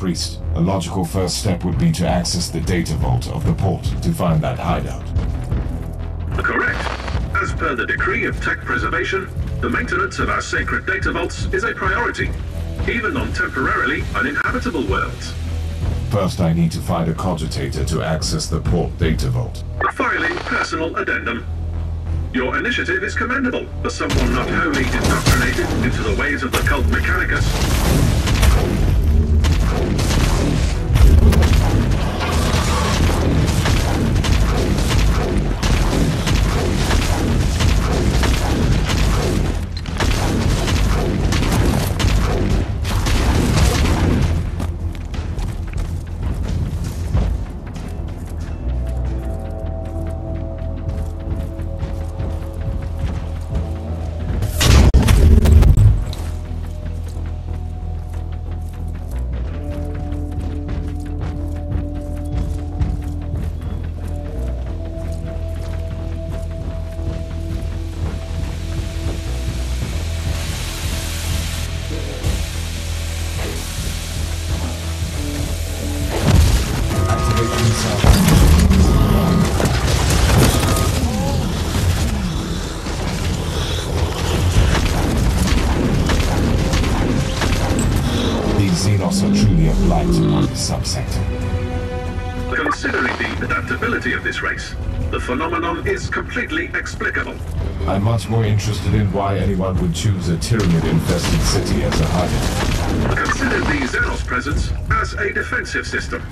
Priest, a logical first step would be to access the data vault of the port to find that hideout. Correct. As per the decree of tech preservation, the maintenance of our sacred data vaults is a priority, even on temporarily uninhabitable worlds. First, I need to find a cogitator to access the port data vault. Filing personal addendum. Your initiative is commendable for someone not wholly indoctrinated into the ways of the cult Mechanicus. I'm much more interested in why anyone would choose a Tyranid-infested city as a hideout. Consider the Xenos presence as a defensive system.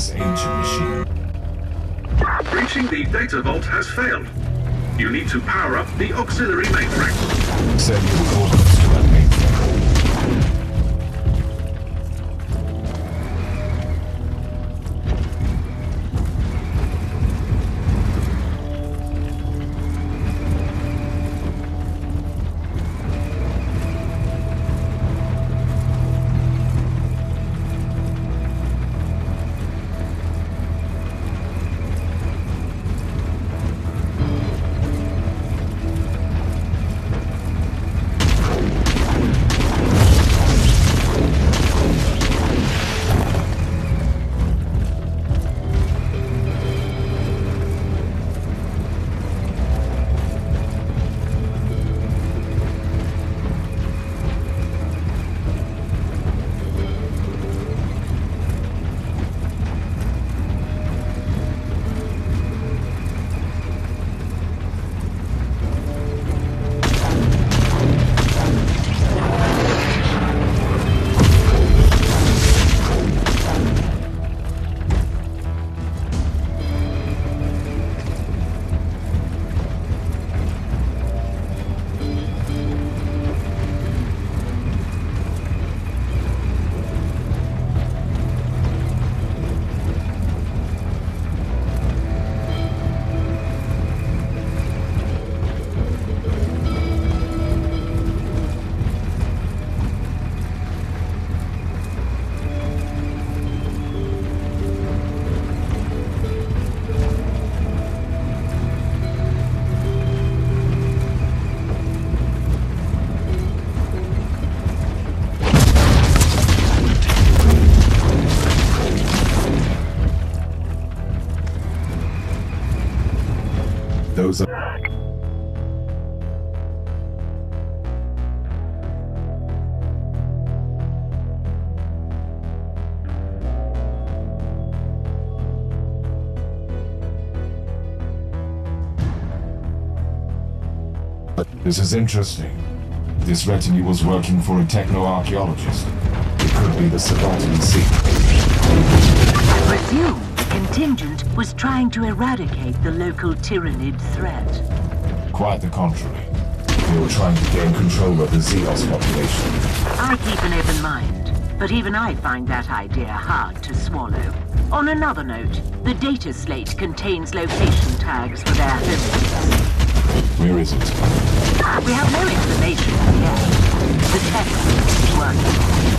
This ancient machine. Reaching the data vault has failed. You need to power up the auxiliary mainframe. Coordinates This is interesting. This retinue was working for a techno-archaeologist. It could be the Savant in Sea. I presume the contingent was trying to eradicate the local Tyranid threat. Quite the contrary. They were trying to gain control of the Xenos population. I keep an open mind, but even I find that idea hard to swallow. On another note, the data slate contains location tags for their homes. Where is it? We have no information yet. The tech is working.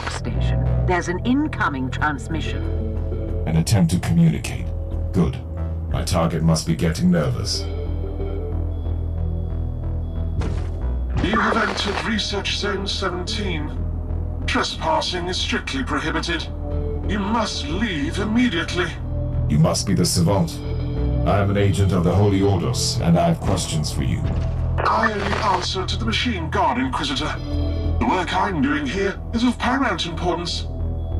See station? There's an incoming transmission. An attempt to communicate. Good. My target must be getting nervous. You have entered Research Zone 17. Trespassing is strictly prohibited. You must leave immediately. You must be the Savant. I am an agent of the Holy Ordos, and I have questions for you. I only answer to the Machine God, Inquisitor. The work I'm doing here is of paramount importance.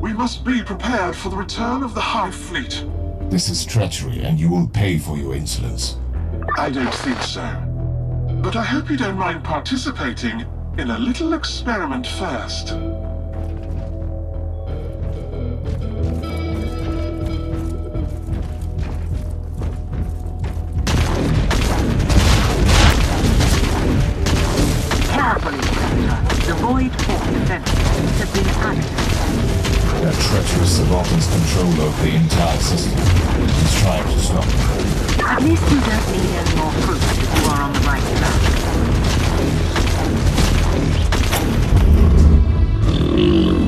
We must be prepared for the return of the Hive Fleet. This is treachery, and you will pay for your insolence. I don't think so. But I hope you don't mind participating in a little experiment first. Carefully, the voidport defenses have been activated. That treacherous Savant's control over the entire system. He's trying to stop it. At least you don't need any more proof that you are on the right track.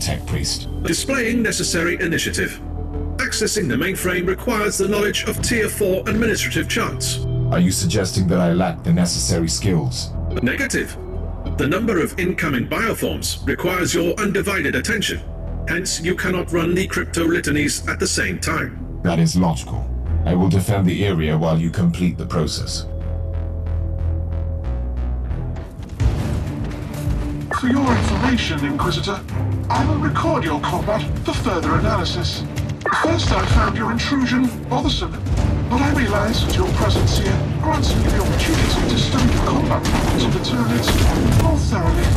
Tech Priest. Displaying necessary initiative. Accessing the mainframe requires the knowledge of Tier 4 administrative charts. Are you suggesting that I lack the necessary skills? Negative. The number of incoming bioforms requires your undivided attention. Hence, you cannot run the crypto litanies at the same time. That is logical. I will defend the area while you complete the process. For your information, Inquisitor, I will record your combat for further analysis. First I found your intrusion bothersome, but I realize that your presence here grants me the opportunity to study the combat of the Tyranids more thoroughly.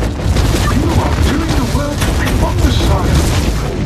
You are doing the work of wonder science.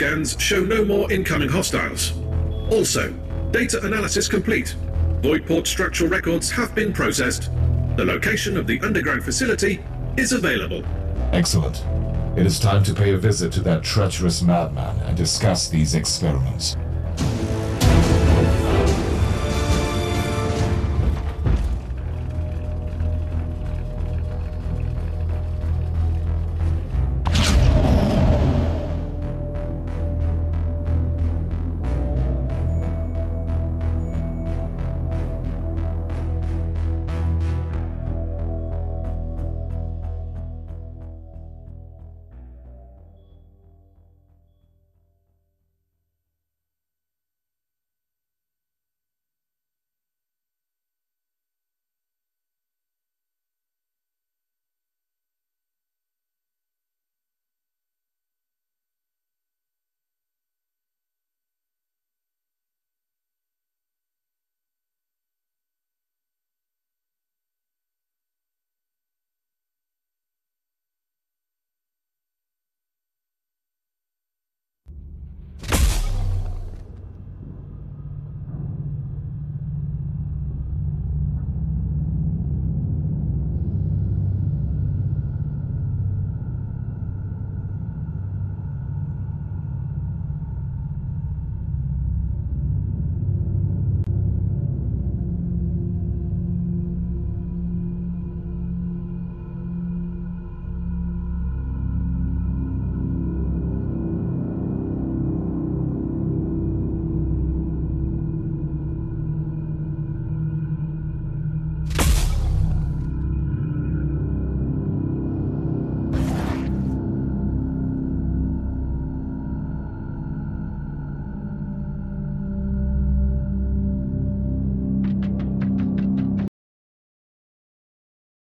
Bioscans show no more incoming hostiles. Also, data analysis complete. Voidport structural records have been processed. The location of the underground facility is available. Excellent. It is time to pay a visit to that treacherous madman and discuss these experiments.